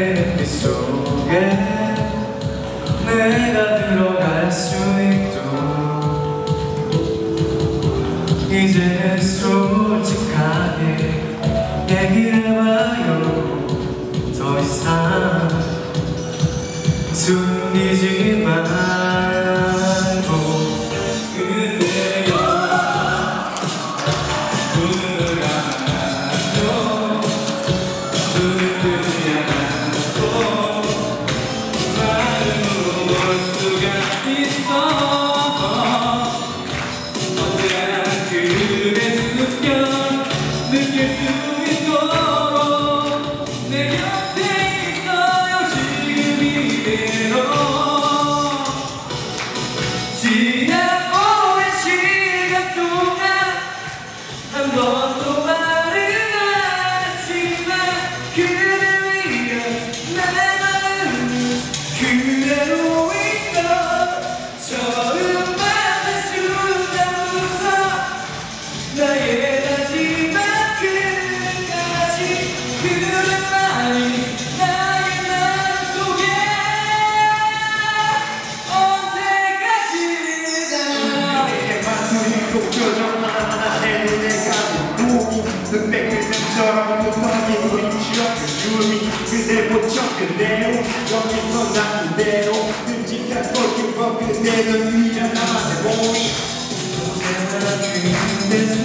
그대 빛 속에 내가 들어갈 수 있도록. 이제 솔직하게 얘기해봐요. 더 이상 숨기지 말 지 표정 하나하나 내 눈에 가고 늑대 그때처럼 못하게 우리 추억의 주미 그대 못 쳤근데요. 여기서 난 그대로 끔찍한 골키퍼 그대는 위험 나만의 몸이 언제나 그대 숨겨 느낄 수